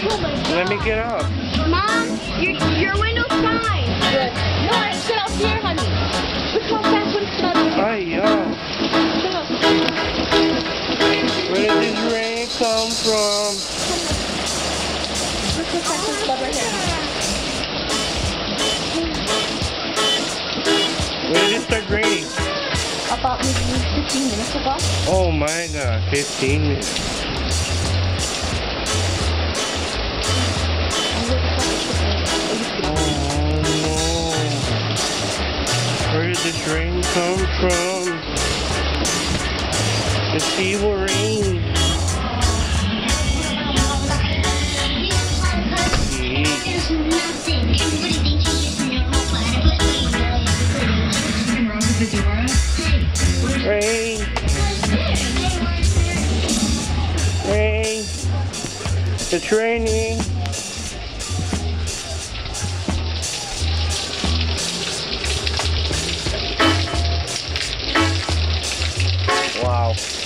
Oh. Let me get up. Mom, your, your window's fine. Good. No, I sit up here, honey. Look how fast when it's not here. Ay, yo. Up. Where did this rain come from? Look how fast it's not right here. When did it start raining? About maybe 15 minutes ago. Oh my god, 15 minutes. Put Something wrong with the Dora? Rain. Rain. It's raining. Wow.